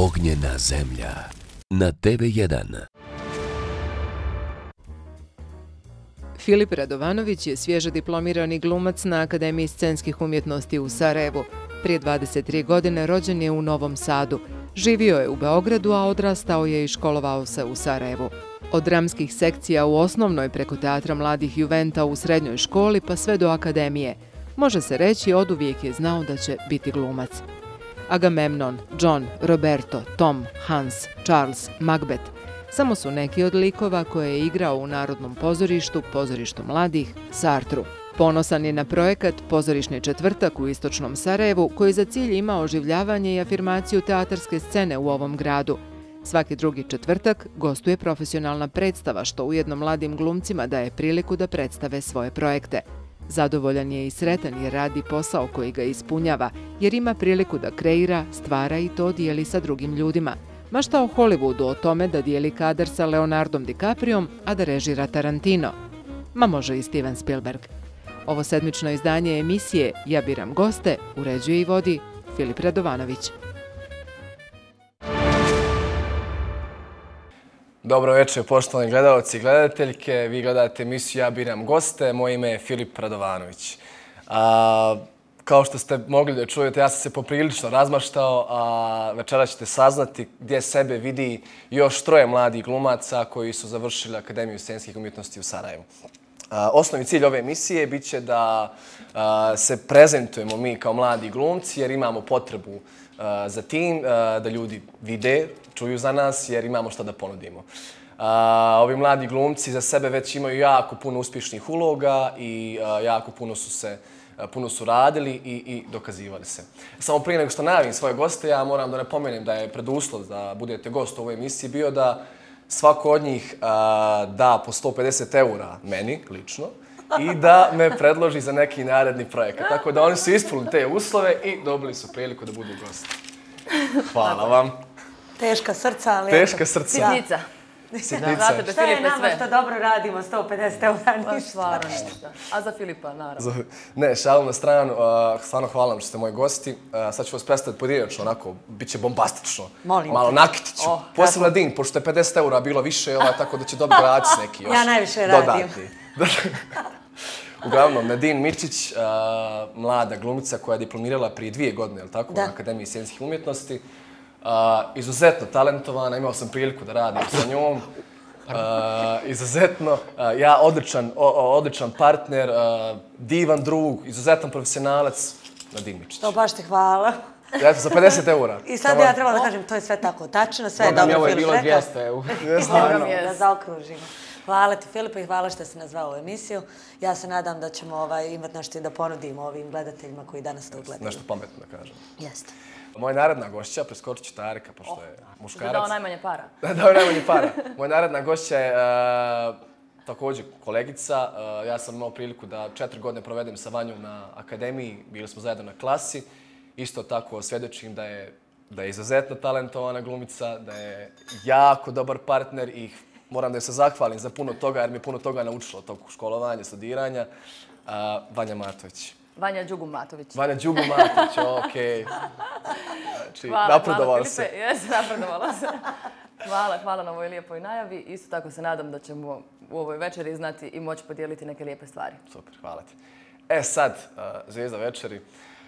Ognjena zemlja na TV1. Filip Radovanović je svježe diplomirani glumac na Akademiji scenskih umjetnosti u Sarajevu. Prije 23 godine rođen je u Novom Sadu. Živio je u Beogradu, a odrastao je i školovao se u Sarajevu. Od dramskih sekcija u osnovnoj preko Teatra mladih Juventa u srednjoj školi pa sve do akademije. Može se reći od uvijek je znao da će biti glumac. Agamemnon, John, Roberto, Tom, Hans, Charles, Macbeth samo su neki od likova koje je igrao u Narodnom pozorištu, pozorištu mladih, Sartru. Ponosan je na projekat Pozorišni četvrtak u Istočnom Sarajevu koji za cilj ima oživljavanje i afirmaciju teatarske scene u ovom gradu. Svaki drugi četvrtak gostuje profesionalna predstava što ujedno mladim glumcima daje priliku da predstave svoje projekte. Zadovoljan je i sretan jer radi posao koji ga ispunjava, jer ima priliku da kreira, stvara i to dijeli sa drugim ljudima. Mašta o Hollywoodu o tome da dijeli kadar sa Leonardom DiCapriom, a da režira Tarantino. Ma može i Steven Spielberg. Ovo sedmično izdanje emisije Ja biram goste uređuje i vodi Filip Radovanović. Dobro večer, poštovani gledalci i gledateljke. Vi gledate emisiju Ja biram goste. Moje ime je Filip Radovanović. A, kao što ste mogli da čujete, ja sam se poprilično razmaštao, a večera ćete saznati gdje sebe vidi još troje mladih glumaca koji su završili Akademiju scenskih umjetnosti u Sarajevu. A, osnovni cilj ove emisije biće da a, se prezentujemo mi kao mladi glumci jer imamo potrebu Eh, za tim, eh, da ljudi vide čuju za nas jer imamo što da ponudimo. A, ovi mladi glumci za sebe već imaju jako puno uspješnih uloga i a, jako puno su se puno su radili i, i dokazivali se. Samo prije nego što najavim svoje goste, ja moram da ne pomenem da je preduslov da budete gost u ovoj emisiji bio da svako od njih a, da po 150 eura meni, lično, i da me predloži za neki naredni projekat. Tako da oni su ispunili te uslove i dobili su priliku da budu gosti. Hvala vam. Teška srca, ali... Teška srca. Sitnica. Sitnica. Šta je nama što dobro radimo, 150 eura ništa. Pa stvarno ništa. A za Filipa, naravno. Ne, šalim na stranu, uh, stvarno hvala vam što ste moji gosti. Uh, sad ću vas predstaviti pojedinačno, onako, bit će bombastično. Molim Malo te. nakiti ću. Oh, Posebno na din, pošto je 50 eura bilo više, ovaj, tako da će dobiti gratis neki još. Ja najviše radim. Dodatni. Uglavnom, Nadine Mičić, uh, mlada glumica koja je diplomirala prije dvije godine, je tako, Da. na Akademiji scenskih umjetnosti. Uh, izuzetno talentovana, imao sam priliku da radim sa njom. Uh, izuzetno, uh, ja odličan, o, o, odličan partner, uh, divan drug, izuzetan profesionalac, Nadine Mičić. To baš ti hvala. Eto, za 50 eura. I sad ja trebala da kažem, to je sve tako tačno, sve je mi, dobro ovo je bilo rekao. 200 eura. Da zaokružimo. Hvala ti Filipe i hvala što si nas zvao u emisiju. Ja se nadam da ćemo ovaj, imati nešto i da ponudimo ovim gledateljima koji danas to gledaju. Nešto pametno da kažem. Jeste. Moja naredna gošća, preskočit ću Tarika, pošto je Da muškarac. dao najmanje para. Da, dao najmanje para. Moja naredna gošća je uh, također kolegica. Uh, ja sam imao priliku da četiri godine provedem sa Vanjom na akademiji. Bili smo zajedno na klasi. Isto tako svjedočim da je da je izuzetno talentovana glumica, da je jako dobar partner i moram da se zahvalim za puno toga, jer mi je puno toga naučilo tog školovanja, studiranja. Uh, Vanja Matović. Vanja Đugum Matović. Vanja Đubu Matović, okej. Znači, Hvala, napredovala hvala se. Filipe. Jes, napredovala se. Hvala, hvala na ovoj lijepoj najavi. Isto tako se nadam da ćemo u ovoj večeri znati i moći podijeliti neke lijepe stvari. Super, hvala ti. E sad, uh, Zvijezda večeri,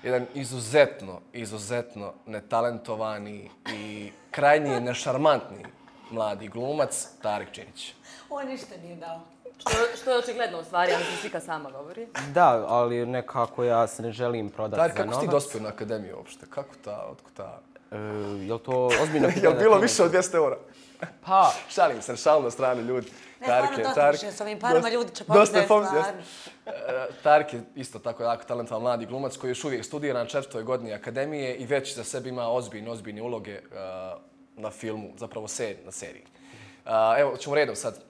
jedan izuzetno, izuzetno netalentovani i krajnji nešarmantni mladi glumac, Tarik Činić. On ništa nije dao. Što, što je očigledno u stvari, ja mislim slika sama govori. Da, ali nekako ja se ne želim prodati Tarik, za kako si ti novac. dospio na akademiju uopšte? Kako ta, otko ta? E, jel to ozbiljno Je li bilo više od 200 eura? Pa, Šalim se, šalim na strani ljudi. Ne, stvarno, dosta više s ovim parama, ljudi će pomislit da je pomisli, stvarno. jeste. E, Tarik je isto tako jako talentovan mladi glumac koji još uvijek studira na četvrtoj godini akademije i već za sebe ima ozbiljne, ozbiljne uloge uh, na filmu, zapravo ser, na seriji. Uh, evo, ćemo redom sad.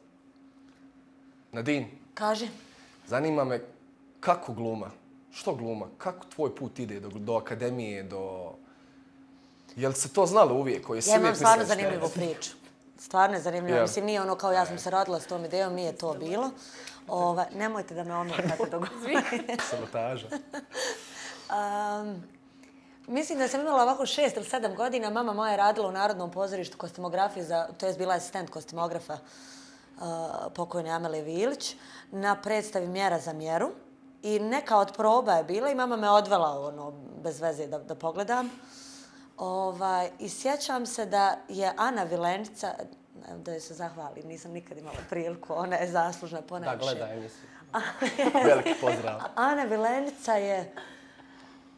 Nadine, Kaži. zanima me kako gluma, što gluma, kako tvoj put ide do, do akademije, do... Jel se to znalo uvijek? Koji si Ja imam stvarno je? zanimljivu priču. Stvarno je zanimljivo. Ja. Mislim, nije ono kao ja sam se rodila s tom idejom, nije to bilo. Ova, nemojte da me ometate dok Sabotaža. Um, Mislim da sam imala ovako šest ili sedam godina. Mama moja je radila u Narodnom pozorištu kostimografije, za, to je bila asistent kostimografa uh, pokojne Amelije Vilić, na predstavi Mjera za mjeru. I neka od proba je bila i mama me odvela ono, bez veze da, da pogledam. Ovaj, I sjećam se da je Ana Vilenica, da joj se zahvalim, nisam nikad imala priliku, ona je zaslužna Da, ponajviše. gledaj emisiju. Veliki pozdrav. Ana Vilenica je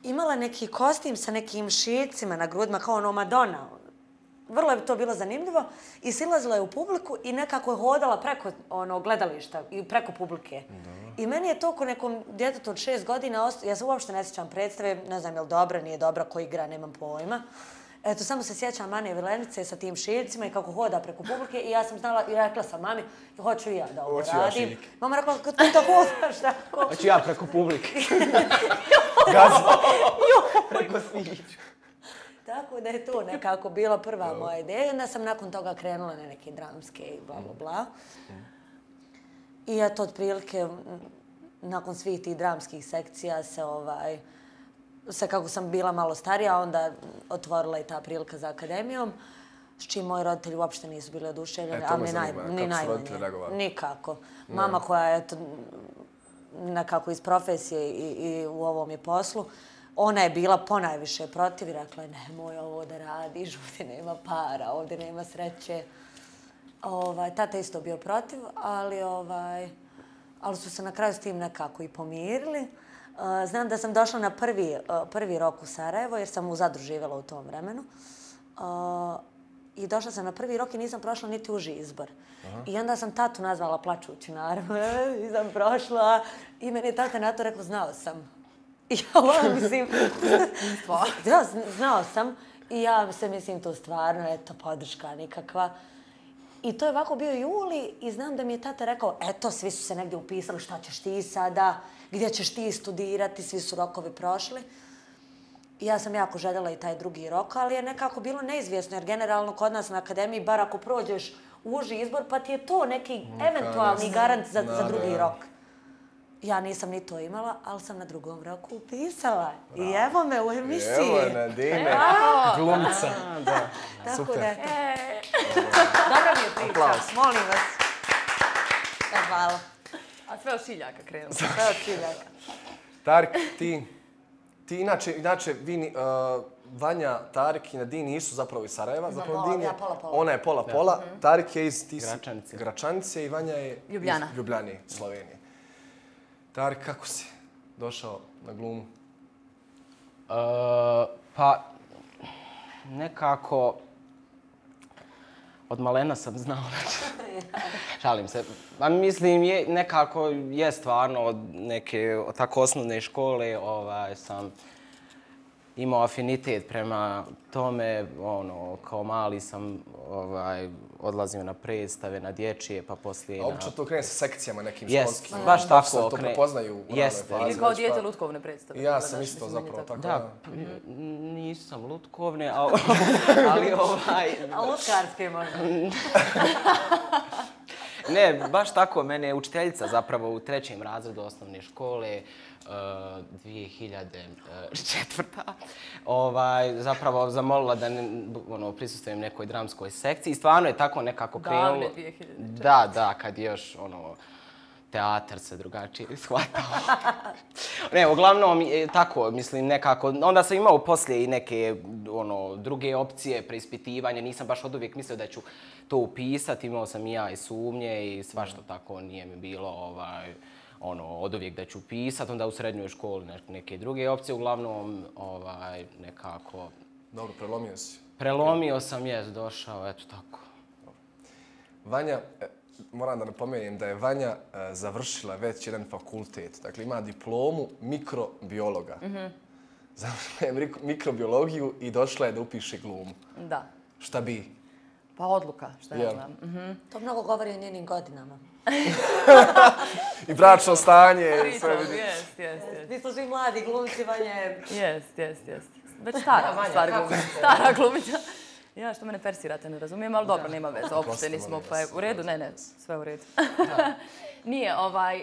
imala neki kostim sa nekim šicima na grudima, kao ono Madonna. Vrlo je to bilo zanimljivo i silazila je u publiku i nekako je hodala preko ono, gledališta i preko publike. I meni je to ko nekom djetetu od šest godina, ja se uopšte ne sjećam predstave, ne znam je li dobra, nije dobra, ko igra, nemam pojma. Eto, samo se sjećam Ane Vilenice sa tim šiljcima i kako hoda preko publike i ja sam znala i rekla sam mami, hoću i ja da ovo Hoću ja radim. šiljke. Mama rekla, kad ti to hodaš, tako? Hoću ja preko publike. Gazi. preko svih. Tako da je to nekako bila prva moja ideja. Onda sam nakon toga krenula na neke dramske i bla, bla, bla. I eto, otprilike, m, nakon svih tih dramskih sekcija se ovaj, se kako sam bila malo starija, onda otvorila i ta prilika za akademijom, s čim moji roditelji uopšte nisu bili oduševljeni, E, to ali ni, naj, ni kako su najmanje. roditelji reagovali? Nikako. Mama koja je eto, nekako iz profesije i, i u ovom je poslu, ona je bila ponajviše protiv i rekla je nemoj ovo da radiš, ovdje nema para, ovdje nema sreće. Ovaj, tata isto bio protiv, ali, ovaj, ali su se na kraju s tim nekako i pomirili. Eh, znam da sam došla na prvi, eh, prvi rok u Sarajevo, jer sam u Zadru živjela u tom vremenu. Eh, I došla sam na prvi rok i nisam prošla niti uži izbor. I onda sam tatu nazvala plačući, naravno, nisam prošla. I meni je tata na to rekao, znao sam. I ja ovo mislim... da, zn- znao sam. I ja se mislim to stvarno, eto, podrška nikakva. I to je ovako bio juli i znam da mi je tata rekao, eto, svi su se negdje upisali, šta ćeš ti sada, gdje ćeš ti studirati, svi su rokovi prošli. Ja sam jako željela i taj drugi rok, ali je nekako bilo neizvjesno, jer generalno kod nas na akademiji, bar ako prođeš u uži izbor, pa ti je to neki eventualni garant za, za Da, drugi da. rok. Ja nisam ni to imala, ali sam na drugom roku upisala. I evo me u emisiji. Evo je Nadine, glumica. Tako super. da, eto. Dobra mi je priča, Aplauz. molim vas. E, hvala. A sve od šiljaka krenulo. Sve od ciljaka. Tarik, ti, ti inače, inače vi, ni- uh, Vanja, Tarik i Nadine nisu zapravo iz Sarajeva. Zapravo pola, Nadine je- ja pola, pola. Ona je pola-pola. Tarik je iz ti Gračanice. Gračanice i Vanja je Ljubljana. iz Ljubljane, Slovenije. Tarik, kako si došao na glumu? Uh, pa, nekako, od malena sam znao, znači, šalim se. Pa mislim, je, nekako je stvarno od neke od tako osnovne škole ovaj, sam imao afinitet prema tome, ono, kao mali sam ovaj, odlazio na predstave, na dječje, pa poslije A na... obično to krene sa sekcijama nekim Jest, školskim. baš Sad tako. to kre- prepoznaju u ranoj Jeste, fazi. Ili kao već dijete pa- lutkovne predstave. Ja sam isto meni je zapravo tako. Da, nisam lutkovne, ali, ali ovaj... A lutkarske možda. Ne, baš tako. Mene je učiteljica zapravo u trećem razredu osnovne škole uh, 2004. Ovaj, zapravo zamolila da ne, ono, prisustujem nekoj dramskoj sekciji. I stvarno je tako nekako krenulo. Davne 2004. Da, da, kad je još ono, teatar se drugačije shvatao. ne, uglavnom, tako, mislim, nekako, onda sam imao poslije i neke, ono, druge opcije, preispitivanja, nisam baš od uvijek mislio da ću to upisati, imao sam i ja i sumnje i svašta tako nije mi bilo, ovaj, ono, od uvijek da ću upisati, onda u srednjoj školi ne- neke druge opcije, uglavnom, ovaj, nekako, Dobro, prelomio si. prelomio sam, jes, došao, eto tako. Vanja, e, moram da napomenem da je Vanja e, završila već jedan fakultet. Dakle, ima diplomu mikrobiologa. Završila je mik- mikrobiologiju i došla je da upiše glumu. Da. Šta bi? Pa odluka, šta ja znam. Mhm. To mnogo govori o njenim godinama. I bračno stanje. Pričam, jest, jest, jest. Mi smo svi mladi glumci, Vanja je... Jest, jest, jest. Već stara stvar glumica. Stara glumica. Ja, što mene persirate, ne razumijem, ali dobro, nema veze, opušteni smo, molim pa je u redu, ne, ne, sve u redu. Nije, ovaj,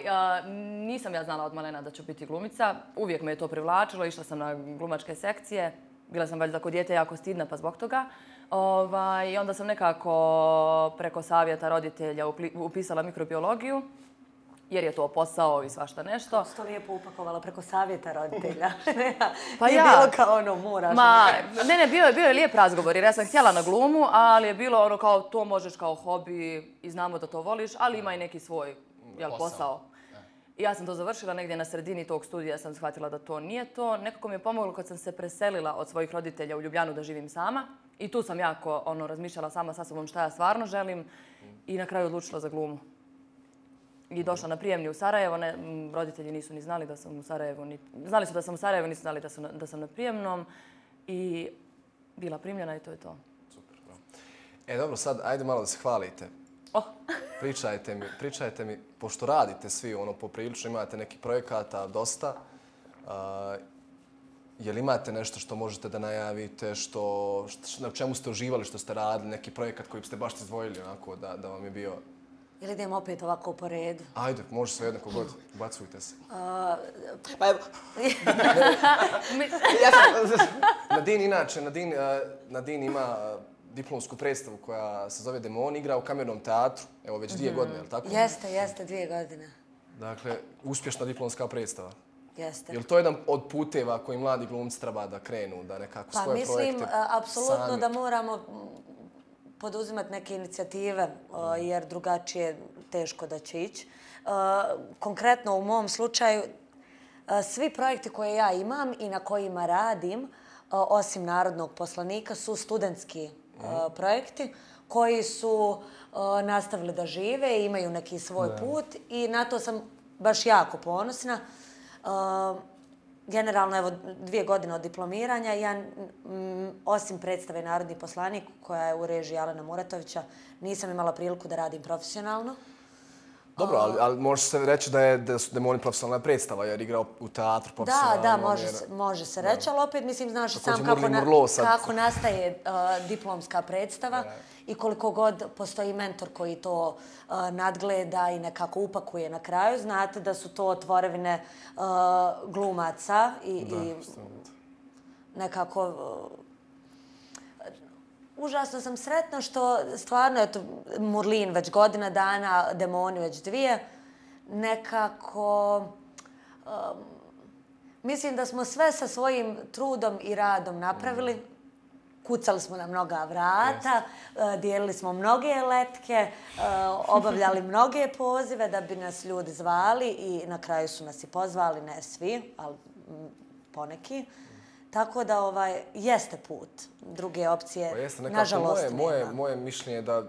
nisam ja znala od malena da ću biti glumica, uvijek me je to privlačilo, išla sam na glumačke sekcije, bila sam valjda kod djete jako stidna pa zbog toga. Ovaj, I onda sam nekako preko savjeta roditelja upisala mikrobiologiju jer je to posao i svašta nešto. To lijepo upakovala preko savjeta roditelja. Pa Nije ja. bilo kao ono, moraš. Ma, ne, ne, bio je, bio je lijep razgovor jer ja sam htjela na glumu, ali je bilo ono kao to možeš kao hobi i znamo da to voliš, ali ima i neki svoj jel, posao. I ja sam to završila negdje na sredini tog studija, sam shvatila da to nije to. Nekako mi je pomoglo kad sam se preselila od svojih roditelja u Ljubljanu da živim sama. I tu sam jako ono, razmišljala sama sa sobom šta ja stvarno želim i na kraju odlučila za glumu. I došla na prijemni u Sarajevo, ne, roditelji nisu ni znali da sam u Sarajevu, ni, znali su da sam u Sarajevu, nisu znali da sam, da sam na prijemnom i bila primljena i to je to. E dobro, sad ajde malo da se hvalite. Oh. Pričajte mi, pričajte mi, pošto radite svi ono poprilično, imate neki projekata dosta, a, je li imate nešto što možete da najavite, što, što, na čemu ste uživali, što ste radili, neki projekat koji ste baš izdvojili onako da, da vam je bio... Ili idemo opet ovako po redu. Ajde, može sve jednako god, bacujte se. Pa evo, Nadine, inače, Nadine, a, Nadine ima diplomsku predstavu koja se zove Demon, igra u kamernom teatru, evo već dvije godine, je li tako? Jeste, jeste, dvije godine. Dakle, uspješna diplomska predstava. Jeste. Je li to jedan od puteva koji mladi glumci treba da krenu, da nekako Pa svoje mislim, projekte a, apsolutno sami... da moramo poduzimati neke inicijative, a, jer drugačije teško da će ići. A, Konkretno u mom slučaju, a, svi projekti koje ja imam i na kojima radim, osim Narodnog poslanika, su studentski a, projekti koji su nastavili da žive imaju neki svoj put i na to sam baš jako ponosna. Generalno evo dvije godine od diplomiranja ja m, osim predstave Narodni poslanik koja je u režiji Alena Muratovića nisam imala priliku da radim profesionalno. Dobro, ali, ali može se reći da je da su demoni profesionalna predstava, jer igrao u teatru profesionalno. Da, da, može, jer- se, može se reći, ali opet mislim znaš i sam kako, na, sad. kako nastaje uh, diplomska predstava i koliko god postoji mentor koji to uh, nadgleda i nekako upakuje na kraju, znate da su to tvorevine uh, glumaca i, i nekako uh, užasno sam sretna što stvarno, eto, Murlin već godina dana, Demoni već dvije, nekako um, mislim da smo sve sa svojim trudom i radom napravili. Kucali smo na mnoga vrata, uh, dijelili smo mnoge letke, uh, obavljali mnoge pozive da bi nas ljudi zvali i na kraju su nas i pozvali, ne svi, ali mm, poneki. Tako da ovaj jeste put. Druge opcije, Pa jeste, nekako nažalost, moje, moje, nema. moje mišljenje je da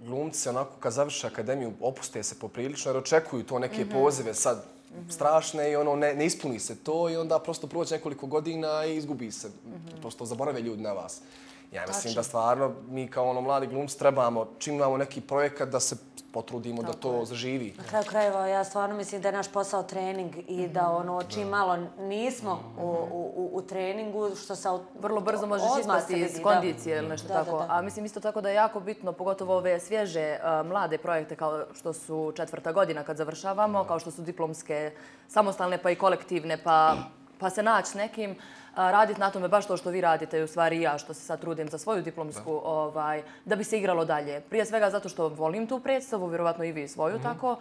glumci onako kad završe akademiju opuste se poprilično jer očekuju to neke Mhm. pozive sad strašne i ono ne, ne ispuni se to i onda prosto prođe nekoliko godina i izgubi se. Mhm. Prosto zaborave ljudi na vas. Ja mislim da stvarno mi kao ono mladi glumci trebamo, čim imamo neki projekat, da se potrudimo da to zaživi. Na kraju krajeva ja stvarno mislim da je naš posao trening i da ono čim malo nismo u, u, u treningu što se Vrlo brzo možeš ispasti vidi, iz da. kondicije ili nešto Da, da, tako. da. A mislim isto tako da je jako bitno, pogotovo ove svježe uh, mlade projekte kao što su četvrta godina kad završavamo, kao što su diplomske, samostalne pa i kolektivne, pa, pa se naći nekim, uh, raditi na tome baš to što vi radite i u stvari ja što se sad trudim za svoju diplomsku, ovaj, da bi se igralo dalje. Prije svega zato što volim tu predstavu, vjerovatno i vi svoju tako.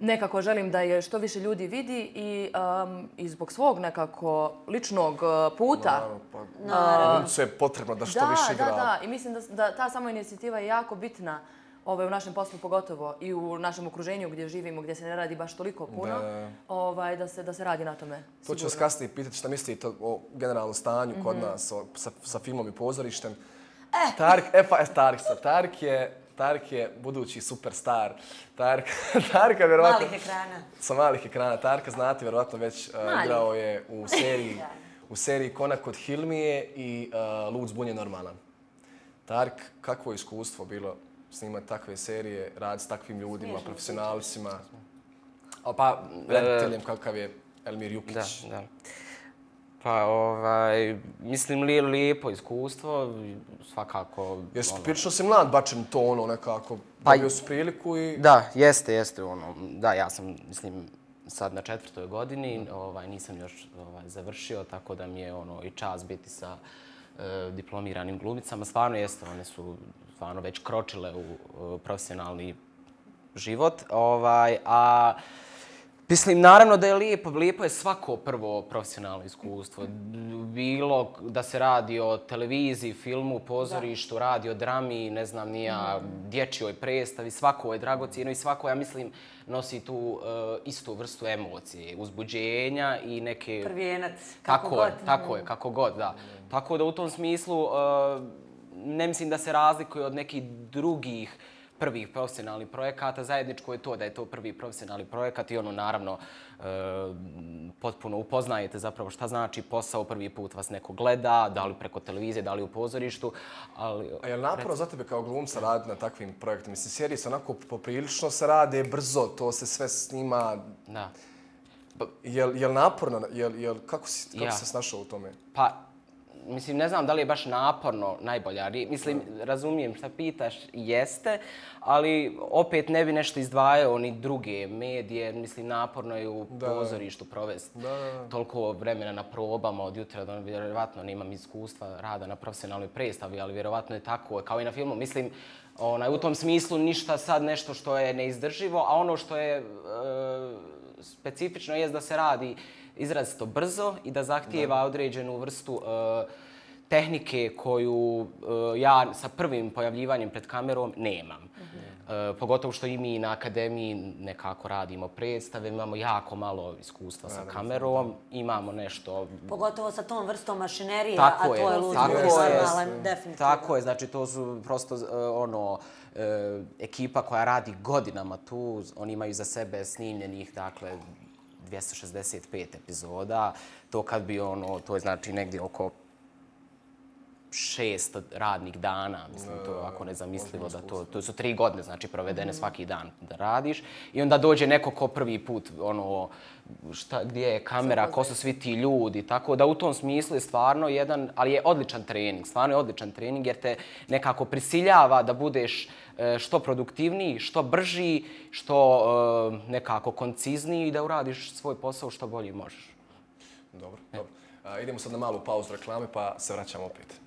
Nekako želim da je što više ljudi vidi i, um, i zbog svog nekako ličnog puta. Naravno, pa glumcu je potrebno da što da, više igra. Da, da, i mislim da, da ta samo inicijativa je jako bitna ovaj, u našem poslu pogotovo i u našem okruženju gdje živimo, gdje se ne radi baš toliko puno, Da. ovaj, da, se, da se radi na tome. To ću vas kasnije pitati šta mislite o generalnom stanju kod Mhm. nas o, sa, sa filmom i pozorištem. Eh. Tarik, e pa, e, Tarik, sad, Tarik je, Tarik je budući superstar. Tarik, Tarika vjerovatno... Malih ekrana. Sa malih ekrana. Tarika znate, vjerovatno već uh, Mali. igrao je u seriji, u seriji Konak kod Hilmije i uh, Lud zbunje normalan. Tarik, kakvo je iskustvo bilo snimati takve serije, raditi s takvim ljudima, profesionalcima, a pa rediteljem kakav je Elmir Jukić. Da, da. Pa, ovaj, mislim, li lijepo iskustvo, svakako... Jesi ono, prilično si mlad bačen to ono nekako, Pa- dobio si priliku i... Da, jeste, jeste, ono, da, ja sam, mislim, sad na četvrtoj godini, ovaj, nisam još ovaj, završio, tako da mi je ono i čas biti sa e, diplomiranim glumicama. Stvarno jeste, one su stvarno već kročile u profesionalni život. Ovaj, a Mislim, naravno da je lijepo, lijepo je svako prvo profesionalno iskustvo. Bilo da se radi o televiziji, filmu, pozorištu, radi o drami, ne znam, nija dječjoj predstavi, svako je dragocijeno i svako, ja mislim, nosi tu uh, istu vrstu emocije, uzbuđenja i neke... Prvijenac, Tako kako je, god. tako je, kako god, da. Tako da u tom smislu uh, ne mislim da se razlikuje od nekih drugih prvih profesionalnih projekata. Zajedničko je to da je to prvi profesionalni projekat i ono naravno e, potpuno upoznajete zapravo šta znači posao, prvi put vas neko gleda, da li preko televizije, da li u pozorištu, ali... A je li naporno za tebe kao glumca raditi na takvim projektima? Mislim, serije se onako poprilično se rade brzo, to se sve snima. Da. Je li, je li naporno? Je je kako si, kako Ja. si se snašao u tome? Pa, mislim, ne znam da li je baš naporno najbolja riječ. Mislim, razumijem šta pitaš, jeste, ali opet ne bi nešto izdvajao ni druge medije. Mislim, naporno je u Da. pozorištu provesti Da, da, da. toliko vremena na probama od jutra, da vjerovatno nemam iskustva rada na profesionalnoj predstavi, ali vjerovatno je tako, kao i na filmu. Mislim, onaj, u tom smislu ništa sad nešto što je neizdrživo, a ono što je e, specifično je da se radi izrazito brzo i da zahtijeva određenu vrstu e, tehnike koju e, ja sa prvim pojavljivanjem pred kamerom nemam. E, pogotovo što i mi na akademiji nekako radimo predstave, imamo jako malo iskustva sa kamerom, imamo nešto Pogotovo sa tom vrstom mašinerije, tako a je, to je lud, tako je, definitivno. Tako je, znači to su prosto e, ono e, ekipa koja radi godinama tu, oni imaju za sebe snimljenih, dakle, 265 epizoda. To kad bi ono, to je znači negdje oko šest radnih dana, mislim, to je ovako nezamislivo da to, to su tri godine, znači provedene svaki dan da radiš i onda dođe neko ko prvi put, ono, šta, gdje je kamera, ko su svi ti ljudi, tako da u tom smislu je stvarno jedan, ali je odličan trening, stvarno je odličan trening jer te nekako prisiljava da budeš e, što produktivniji, što brži, što e, nekako koncizniji i da uradiš svoj posao što bolje možeš. Dobro, dobro. A, idemo sad na malu pauzu reklame pa se vraćamo opet.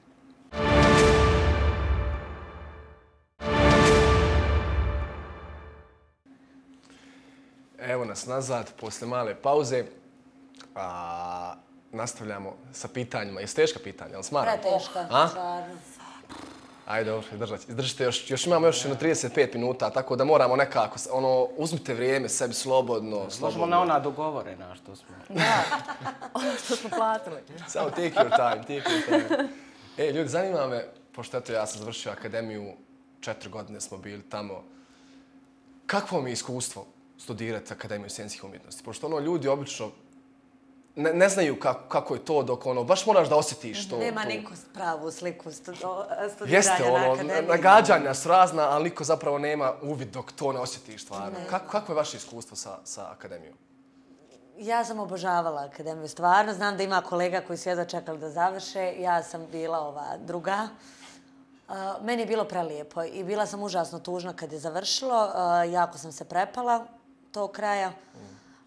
Evo nas nazad, posle male pauze. A, nastavljamo sa pitanjima. Jesu teška pitanja, ali smaram? Preteška, A? stvarno. Ajde, dobro, izdržat, izdržite još, još imamo još jedno 35 minuta, tako da moramo nekako, ono, uzmite vrijeme sebi slobodno, Možemo slobodno. na ona dogovorena što smo... Što smo platili. Samo take your time, take your time. E, ljudi, zanima me, pošto eto ja sam završio akademiju, četiri godine smo bili tamo. Kakvo mi je iskustvo studirati Akademiju scijenskih umjetnosti? Pošto ono, ljudi obično ne, ne znaju kako, kako je to dok ono, baš moraš da osjetiš to. Nema to. niko pravu sliku stu, studiranja Jeste, na ono, akademiji. nagađanja su razna, ali niko zapravo nema uvid dok to ne osjetiš stvarno. Kako, kako je vaše iskustvo sa, sa akademijom? Ja sam obožavala akademiju, stvarno. Znam da ima kolega koji su jedva čekali da završe. Ja sam bila ova druga. Uh, meni je bilo prelijepo i bila sam užasno tužna kad je završilo. Uh, jako sam se prepala tog kraja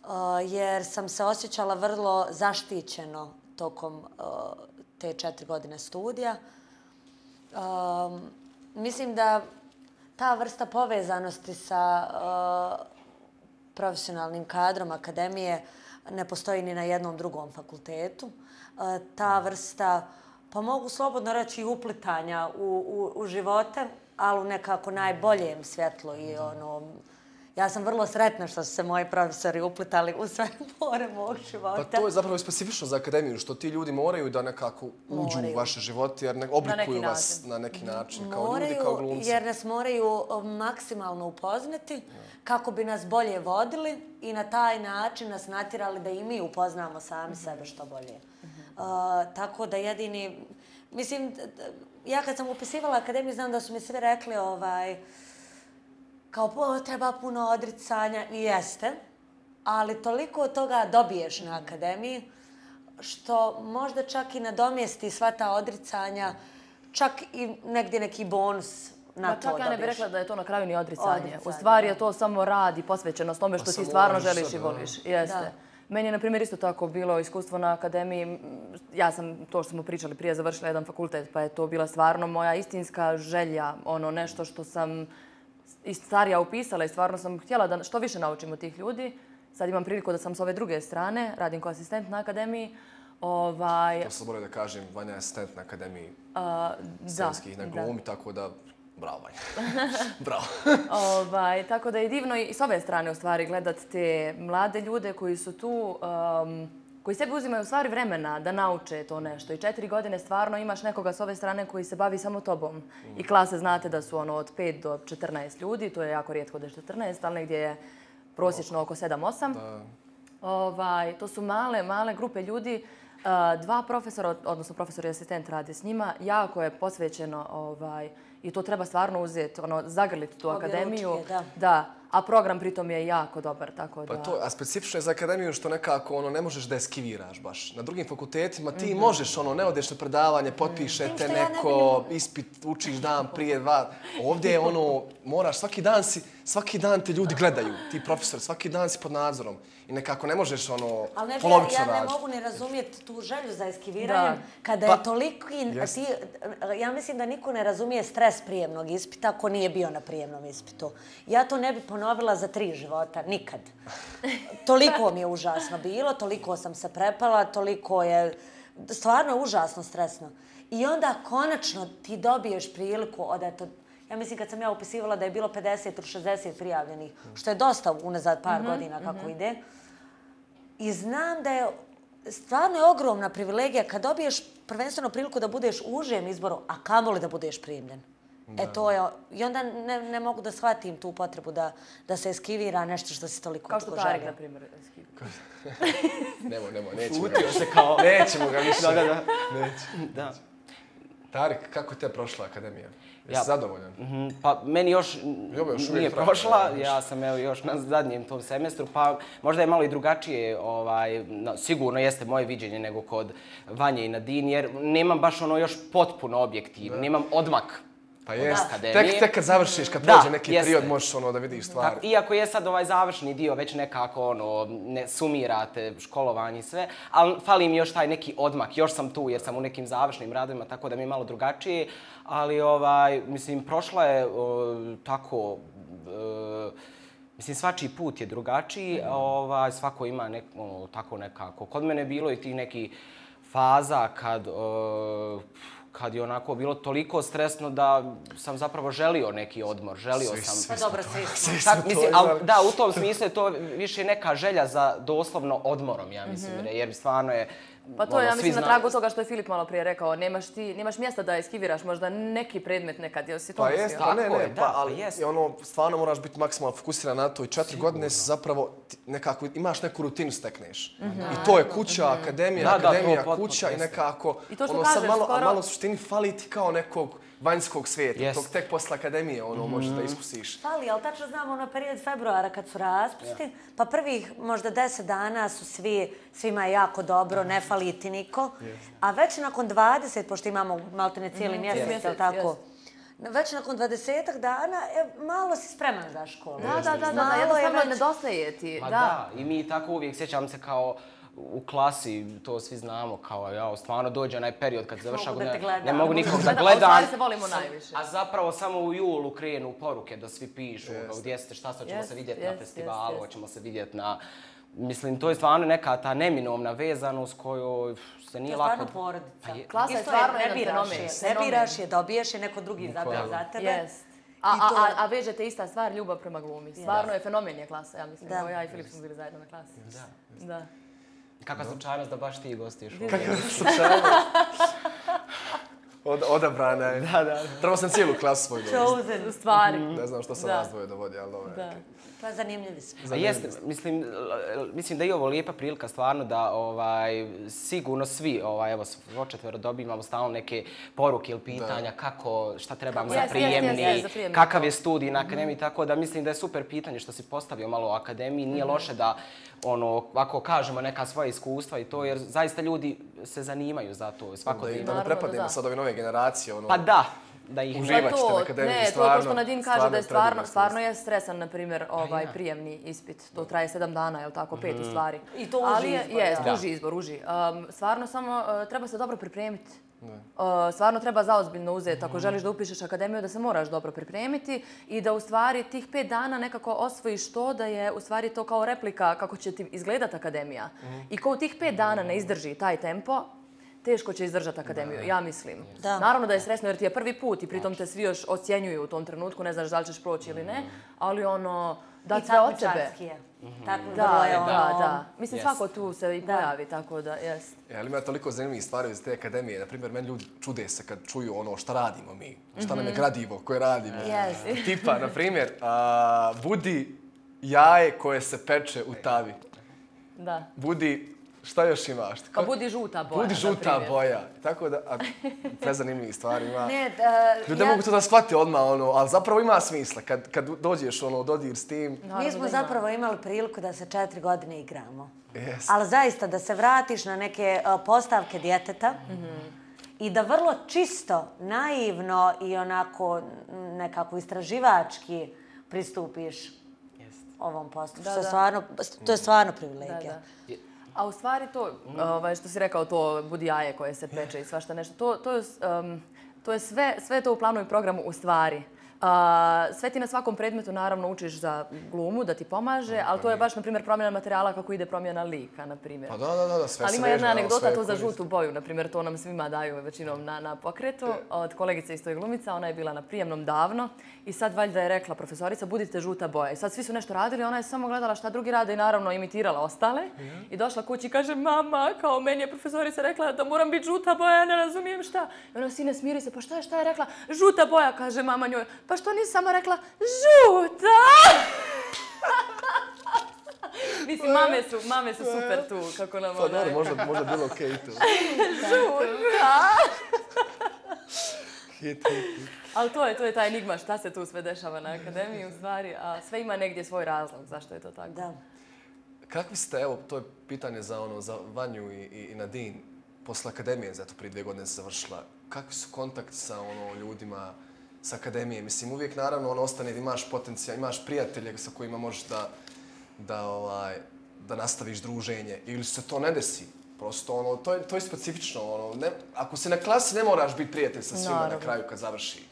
uh, jer sam se osjećala vrlo zaštićeno tokom uh, te četiri godine studija. Um, mislim da ta vrsta povezanosti sa uh, profesionalnim kadrom akademije ne postoji ni na jednom drugom fakultetu. Uh, ta vrsta, pa mogu slobodno reći, uplitanja u, u, u živote, ali u nekako najboljem svjetlu i ono, Ja sam vrlo sretna što su se moji profesori uplitali u sve pore mog života. Pa to je zapravo specifično za akademiju, što ti ljudi moraju da nekako uđu Moraju. u vaše živote, jer ne, oblikuju neki vas način. na neki način, kao moraju, ljudi, kao glumci. jer nas moraju maksimalno upoznati kako bi nas bolje vodili i na taj način nas natirali da i mi upoznamo sami sebe što bolje. Uh, tako da jedini, mislim, ja kad sam upisivala akademiju znam da su mi svi rekli ovaj, kao "Po, treba puno odricanja i jeste, ali toliko od toga dobiješ na akademiji što možda čak i nadomjesti sva ta odricanja, čak i negdje neki bonus na Ma to čak ja ne bih dobiješ. rekla da je to na kraju ni odricanje. Odricanje, U stvari je to samo rad i posvećenost tome što Pa ti samo stvarno želiš i voliš. Jeste. Da. Meni je, na primjer, isto tako bilo iskustvo na akademiji. Ja sam, to što smo pričali prije, završila jedan fakultet, pa je to bila stvarno moja istinska želja, ono nešto što sam i starija upisala i stvarno sam htjela da što više naučim od tih ljudi. Sad imam priliku da sam s ove druge strane, radim kao asistent na akademiji. Ovaj, To sam morao da kažem, Vanja je asistent na Akademiji a, scenskih na glumi, tako da, bravo Vanja. bravo. Ovaj, tako da je divno i s ove strane u stvari gledat te mlade ljude koji su tu, um, koji sebi uzimaju u stvari vremena da nauče to nešto. I četiri godine stvarno imaš nekoga s ove strane koji se bavi samo tobom. I klase znate da su ono od 5 do 14 ljudi, to je jako rijetko da je 14, ali negdje je prosječno oko 7-8. Ovaj, to su male, male grupe ljudi. Uh, dva profesora, odnosno profesor i asistent rade s njima. Jako je posvećeno ovaj, i to treba stvarno uzeti, ono, zagrliti tu Obje akademiju. ručke, da. da. A program pritom je jako dobar, tako da... Pa to, a specifično je za akademiju što nekako ono ne možeš da eskiviraš baš. Na drugim fakultetima ti Mhm. možeš ono ne odeš na predavanje, potpišete ja ne neko ispit, učiš dan prije dva. Ovdje je ono moraš svaki dan si svaki dan te ljudi gledaju, ti profesor, svaki dan si pod nadzorom i nekako ne možeš ono Ali ne, ja, polovično ja ne raditi. mogu ni razumjeti tu želju za eskiviranjem, Da. kada Pa, je toliki, jest. ti, ja mislim da niko ne razumije stres prijemnog ispita ako nije bio na prijemnom ispitu. Ja to ne bi ponovila za tri života, nikad. Toliko mi je užasno bilo, toliko sam se prepala, toliko je, stvarno užasno stresno. I onda konačno ti dobiješ priliku od eto, ja mislim kad sam ja upisivala da je bilo 50 ili 60 prijavljenih, što je dosta unazad par godina kako ide. I znam da je stvarno je ogromna privilegija kad dobiješ prvenstveno priliku da budeš u užem izboru, a kamoli da budeš primljen. E to je, i onda ne, ne mogu da shvatim tu potrebu da, da se eskivira nešto što si toliko Kao što Tarik, želio. na primjer, eskivira. Nemo, nemo, nećemo ga. Utio se kao... Nećemo ga više. Da, da, da. Neće. da. Tarik, kako te je prošla akademija? Jesi Ja- zadovoljan? Mhm, Pa meni još još nije prošla, da, ja sam evo još na zadnjem tom semestru, pa možda je malo i drugačije, ovaj, no, sigurno jeste moje viđenje nego kod Vanje i Nadine, jer nemam baš ono još potpuno objektiv, nemam odmak Pa jest. Tek, tek kad završiš, kad Da, prođe neki jeste. period, možeš ono da vidiš stvari. Tako, iako je sad ovaj završni dio već nekako ono, ne sumirate školovanje i sve, ali fali mi još taj neki odmak, još sam tu jer sam u nekim završnim radovima, tako da mi je malo drugačije, ali ovaj, mislim, prošla je o, tako, e, Mislim, svačiji put je drugačiji, ovaj, svako ima nek, ono, tako nekako. Kod mene je bilo i ti neki faza kad, e, kad je onako bilo toliko stresno da sam zapravo želio neki odmor, želio Svi- sam... svi Pa dobro, svi smo. Tak, to mislim, imali. al, da, u tom smislu je to više neka želja za doslovno odmorom, ja mislim, jer stvarno je... Pa to je, ja ono, svi mislim, na tragu toga što je Filip malo prije rekao. Nemaš ti, nemaš mjesta da eskiviraš možda neki predmet nekad, jel si to Pa mislio? jest, pa ne, ne, je, pa, pa ali jest. ono, stvarno moraš biti maksimalno fokusiran na to i četiri godine si zapravo nekako imaš neku rutinu stekneš. I to je kuća, akademija, Da, da, to akademija, potpuno kuća i nekako, I to što ono, sad kažeš, malo, a skoro- malo suštini fali ti kao nekog vanjskog svijeta, Jest. tog tek posle akademije, ono, možeš da iskusiš. Fali, ali tačno znamo ono period februara kad su raspusti, pa prvih možda deset dana su svi, svima je jako dobro, ne fali ti niko. A već nakon 20, pošto imamo maltene cijeli mjesec, Mjesec, jel tako? Već nakon 20 dana, e, malo si spreman za školu. Da, da, da, da, da, Malo je jednostavno već- nedostaje ti. Pa da. da, i mi tako uvijek sjećam se kao u klasi, to svi znamo, kao ja, stvarno dođe onaj period kad završa godina, ne mogu nikog da gledam. se volimo najviše. A zapravo samo u julu krenu poruke da svi pišu, ono, gdje ste, šta ste, hoćemo Jest, se vidjeti jest, na festivalu, jest. hoćemo se vidjeti na... Mislim, to je stvarno neka ta neminovna vezanost koju se To nije je lako... stvarno porodica. Pa je- Klasa je stvarno ne biraš je, Ne biraš je, dobiješ je, neko drugi izabere za tebe. Jest. A, a, to- a, a vežete ista stvar, ljubav prema glumi. Stvarno je fenomen je klasa, ja mislim. Da. Evo ja i Filip smo bili zajedno na klasi. Da. Da. Kakva slučajnost da baš ti gostiš ovdje. Kakva slučajnost. Od, odabrana je. Da, da. Trebao sam cijelu klasu svoju dovesti. Chosen. U stvari. Ne znam što sam Da. nas dvoje dovodi, ali dobro. je, Da. okej. Pa zanimljivi su. A jeste, mislim, mislim da je ovo lijepa prilika stvarno da ovaj, sigurno svi, ovaj, evo, svo četvero dobivamo stalno neke poruke ili pitanja kako, šta trebam za Jest, jest, prijemni, jest, jest, za prijemni, kakav je studij na akademiji, tako da mislim da je super pitanje što si postavio malo o akademiji. Nije loše da, ono, ako kažemo neka svoja iskustva i to, jer zaista ljudi se zanimaju za to Da, svakodnevno. da ne da prepadnemo da. sad ove nove generacije, ono, Pa da, da ih... Uživat Pa ćete na akademiji, ne, to stvarno, to što Nadine kaže stvarno da je stvarno, stvarno je stresan, na primjer, ovaj prijemni ispit. To traje sedam dana, je li tako, pet u stvari. I to uži Ali je- izbor, Jest, da. uži izbor, uži. Um, stvarno samo uh, treba se dobro pripremiti. Uh, stvarno treba zaozbiljno uzeti. Ako želiš da upišeš akademiju, da se moraš dobro pripremiti i da u stvari tih pet dana nekako osvojiš to da je u stvari to kao replika kako će ti izgledat akademija. I ko u tih pet dana ne izdrži taj tempo, teško će izdržati akademiju, ja mislim. Da. Naravno da je stresno jer ti je prvi put i pritom te svi još ocjenjuju u tom trenutku, ne znaš da li ćeš proći ili ne, ali ono, da I sve od sebe. takmičarski je. Tako Da, je da, ono... da. Mislim, Jest. svako tu se i pojavi, tako da, jest. E, ali ima toliko zanimljivih stvari iz te akademije. Na primjer, meni ljudi čude se kad čuju ono šta radimo mi, šta nam je gradivo koje radimo. Jest. Tipa, na primjer, a, budi jaje koje se peče u tavi. Da. Budi, šta još imaš? Pa budi žuta boja, Budi žuta boja. Tako da, a, prezanimljivih stvari ima. Ne, da, Ljudi ja- mogu to da shvate odmah, ono, ali zapravo ima smisla kad, kad dođeš ono, dodir s tim. Mi smo zapravo imali priliku da se četiri godine igramo. Yes. Ali zaista da se vratiš na neke uh, postavke djeteta i da vrlo čisto, naivno i onako nekako istraživački pristupiš Jest. ovom poslu. Da, što da. stvarno, to je stvarno Da, privilegija. da. A u stvari to, ovaj, što si rekao, to budi jaje koje se peče i svašta nešto, to, to, je, um, to je sve, sve to u planu i programu u stvari. A, sve ti na svakom predmetu naravno učiš za glumu da ti pomaže, ali to je baš, na primjer, promjena materijala kako ide promjena lika, na primjer. Pa da, da, da, sve Ali se ima veže, jedna anegdota to za žutu boju, na primjer, to nam svima daju većinom na, na pokretu. Od kolegice isto je glumica, ona je bila na prijemnom davno i sad valjda je rekla profesorica budite žuta boja. I sad svi su nešto radili, ona je samo gledala šta drugi rade i naravno imitirala ostale. I došla kući i kaže mama, kao meni je profesorica rekla da moram biti žuta boja, ja ne razumijem šta. I ona sine smiri se, pa šta je, šta je rekla? Žuta boja, kaže mama njoj. Pa što nisi sama rekla žuta? Mislim, mame su, mame su super tu, kako nam Pa dobro, onaj... možda, možda bilo okej tu. Hit, hit, hit. Ali to je, to je ta enigma šta se tu sve dešava na akademiji u stvari, a sve ima negdje svoj razlog zašto je to tako. Da. Kakvi ste, evo, to je pitanje za, ono, za Vanju i, i, i Nadine, posle akademije, zato prije dvije godine se završila, kakvi su kontakti sa ono, ljudima sa akademije? Mislim, uvijek naravno ono ostane da imaš potencijal, imaš prijatelje sa kojima možeš da, da, ovaj, da nastaviš druženje ili se to ne desi. Prosto, ono, to je, to je specifično. Ono, ne, ako se na klasi ne moraš biti prijatelj sa svima na Naravno. kraju kad završi.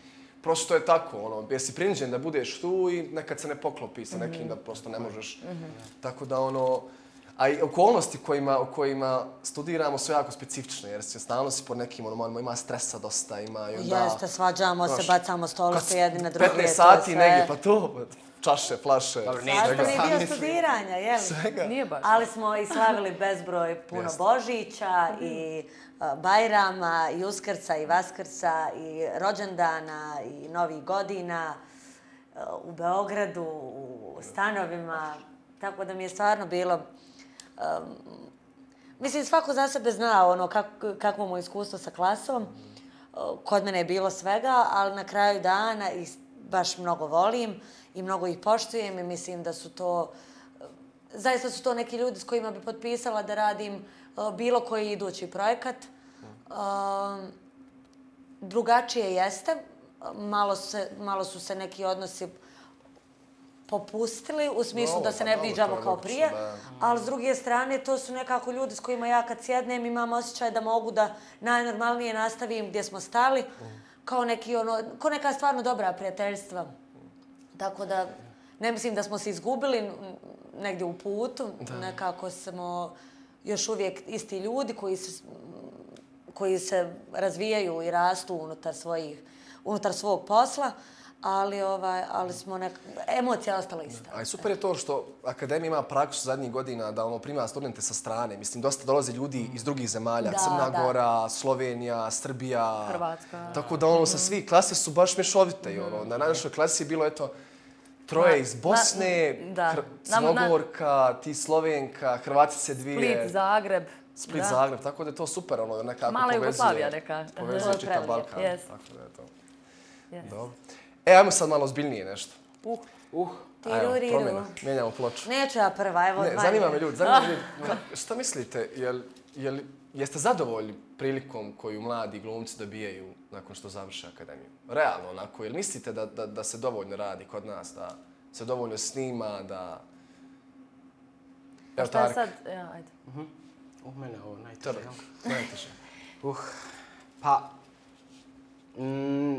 Prosto je tako, ono, jesi prinuđen da budeš tu i nekad se ne poklopi sa nekim da prosto ne možeš. Tako da ono, a i okolnosti kojima, u kojima studiramo su jako specifične, jer se stalno si pod nekim, ono, ima- ima stresa dosta, ima i onda... Jeste, svađamo se, bacamo stolice jedni na druge. 15 to je sati sve. negdje, pa to, čaše, flaše. Dobro, svega. Sastavni Sam dio mislim. studiranja, jel? Svega. Nije baš. Ali smo i slavili bezbroj puno Jeste. Božića i uh, Bajrama i Uskrca i Vaskrca i rođendana i novih godina uh, u Beogradu, u stanovima. Tako da mi je stvarno bilo um, mislim, svako za sebe zna ono kak, kakvo mu iskustvo sa klasom. E, kod mene je bilo svega, ali na kraju dana ih baš mnogo volim i mnogo ih poštujem i mislim da su to zaista su to neki ljudi s kojima bi potpisala da radim e, bilo koji idući projekat. Um, drugačije jeste, malo, se, malo su se neki odnosi popustili u smislu Dobro, da se pa ne viđamo kao logično, prije, da. ali s druge strane to su nekako ljudi s kojima ja kad sjednem imam osjećaj da mogu da najnormalnije nastavim gdje smo stali, kao, neki, ono, kao neka stvarno dobra prijateljstva. Tako da ne mislim da smo se izgubili negdje u putu, nekako smo još uvijek isti ljudi koji se, koji se razvijaju i rastu unutar svojih unutar svog posla, ali ovaj ali smo nek emocija je ostala ista. A i super je to što Akademija ima praksu zadnjih godina da ono prima studente sa strane. Mislim, dosta dolaze ljudi iz drugih zemalja, Da, Crna da. Gora, Slovenija, Srbija. Hrvatska. Tako da ono, sa svih klase su baš mješovite. i Ono, na našoj klasi je bilo, eto, troje iz Bosne, na- da. Crnogorka, ti Slovenka, Hrvatice dvije. Split, Zagreb. Split, da. Zagreb, tako da je to super, ono, nekako Mala povezuje. Jugoslavija neka. Povezuje čitav. Balkan, Jest. tako da je to. Yes. Dobro. E, ajmo sad malo ozbiljnije nešto. Uh, Uh, Ajmo, promjena, mijenjamo ploču. Neću ja prva, evo Ne, dva zanima me ljudi, zanima me ljudi. Šta mislite, jel, jel, jeste zadovoljni prilikom koju mladi glumci dobijaju nakon što završe akademiju? Realno, onako, jel mislite da, da, da se dovoljno radi kod nas, da se dovoljno snima, da... Pa šta je sad? Ja, ajde. U mene ovo najteže. Jel? najteže. Uh, pa, mm,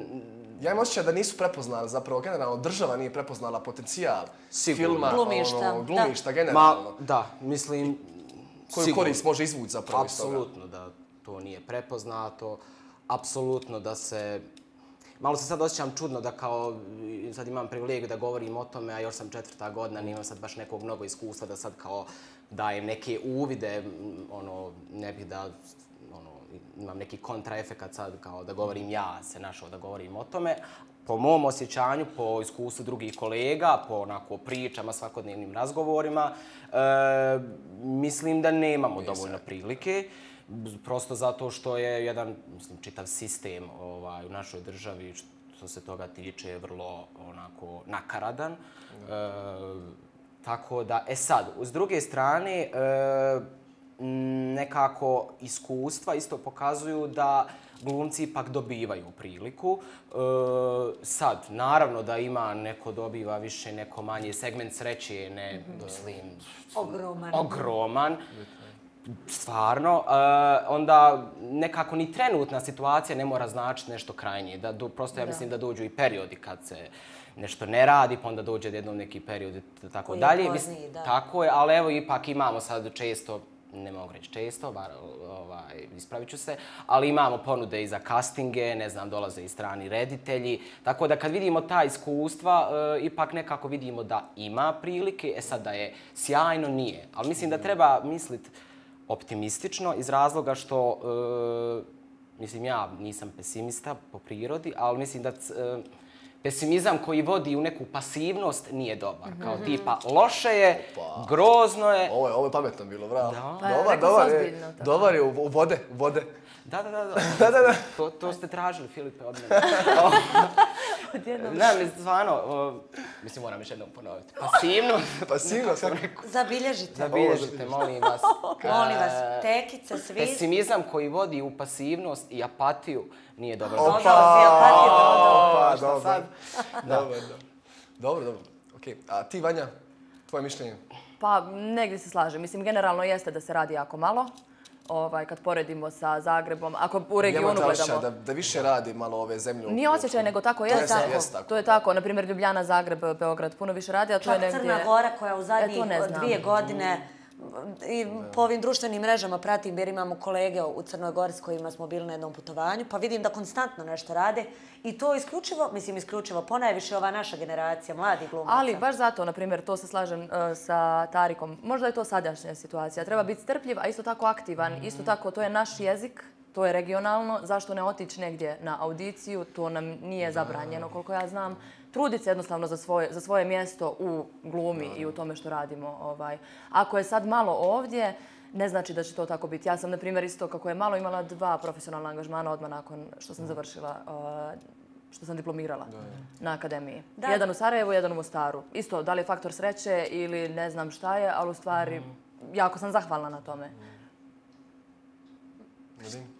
Ja imam osjećaj da nisu prepoznali, zapravo generalno država nije prepoznala potencijal Sigurno. filma, Glumišta, ono, da. glumišta ma, generalno. da, mislim, Koju sigurno. korist može izvući zapravo iz toga. Apsolutno da to nije prepoznato, apsolutno da se... Malo se sad osjećam čudno da kao, sad imam privilegiju da govorim o tome, a još sam četvrta godina, nimam sad baš nekog mnogo iskustva da sad kao dajem neke uvide, ono, ne bih da imam neki kontraefekat sad kao da govorim ja se našao da govorim o tome. Po mom osjećanju, po iskustvu drugih kolega, po onako pričama, svakodnevnim razgovorima, e, mislim da nemamo dovoljno prilike. Prosto zato što je jedan mislim, čitav sistem ovaj, u našoj državi što se toga tiče vrlo onako nakaradan. E, tako da, e sad, s druge strane, e, nekako iskustva isto pokazuju da glumci ipak dobivaju priliku. E, sad, naravno da ima neko dobiva više, neko manje. Segment sreće je, ne, mislim, Ogroman. ogroman. Stvarno, e, onda nekako ni trenutna situacija ne mora značiti nešto krajnje. Da, do, prosto ja mislim da dođu i periodi kad se nešto ne radi, pa onda dođe jednom neki period i tako Koji je dalje. pozniji, Mislim, da. Tako je, ali evo ipak imamo sad često, ne mogu reći često, bar ovaj, ispravit ću se, ali imamo ponude i za castinge, ne znam, dolaze i strani reditelji. Tako da kad vidimo ta iskustva, e, ipak nekako vidimo da ima prilike, e sad da je sjajno, nije. Ali mislim da treba mislit optimistično iz razloga što, e, mislim, ja nisam pesimista po prirodi, ali mislim da e, pesimizam koji vodi u neku pasivnost nije dobar. Kao tipa, loše je, grozno je, Ovo je, ovo je pametno bilo, bravo. Da. Pa, Dobar, rekao dobar, je, dobar je u, u vode, u vode. Da, da, da. da. Da, da, da. To, to ste tražili, Filipe, od mene. ne, mislim, stvarno, o, mislim, moram još jednom ponoviti. Pasivno, Pa sigurno, sam Zabilježite. zabilježite, molim vas. Molim vas, E, tekice, svi. Pesimizam koji vodi u pasivnost i apatiju nije dobro. Opa! Opa, dobro. sad? Dobro, dobro. Dobro, dobro. Okej, a ti, Vanja, tvoje mišljenje? Pa, negdje se slažem. Mislim, generalno jeste da se radi jako malo. Ovaj, kad poredimo sa Zagrebom, ako u regionu gledamo. da, da više radi malo ove zemlje? Nije osjećaj, nego tako je. Tako. tako, To je tako. Naprimjer, Ljubljana, Zagreb, Beograd puno više radi, a to je Čak negdje... Crna Gora koja u E, zadnjih dvije godine i po ovim društvenim mrežama pratim jer imamo kolege u Crnoj Gori s kojima smo bili na jednom putovanju, pa vidim da konstantno nešto rade i to isključivo, mislim isključivo, ponajviše ova naša generacija, mladi glumaca. Ali baš zato, na primjer, to se slažem e, sa Tarikom. Možda je to sadašnja situacija. Treba biti strpljiv, a isto tako aktivan. Isto tako, to je naš jezik, to je regionalno. Zašto ne otići negdje na audiciju? To nam nije zabranjeno, koliko ja znam. Truditi se jednostavno za svoje, za svoje mjesto u glumi i u tome što radimo. Ovaj. Ako je sad malo ovdje, ne znači da će to tako biti. Ja sam, na primjer, isto kako je malo imala dva profesionalna angažmana odmah nakon što sam završila uh, što sam diplomirala na akademiji. Da. Jedan u Sarajevu, jedan u Mostaru. Isto, da li je faktor sreće ili ne znam šta je, ali u stvari jako sam zahvalna na tome. Nadine?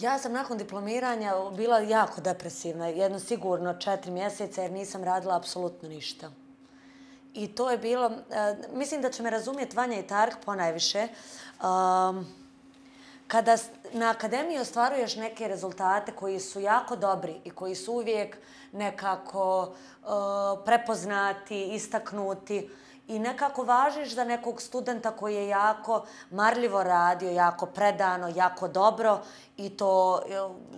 Ja sam nakon diplomiranja bila jako depresivna, jedno sigurno četiri mjeseca jer nisam radila apsolutno ništa. I to je bilo, e, mislim da će me razumjeti Vanja i Tark ponajviše, um, kada na akademiji ostvaruješ neke rezultate koji su jako dobri i koji su uvijek nekako uh, prepoznati, istaknuti i nekako važiš za nekog studenta koji je jako marljivo radio, jako predano, jako dobro i to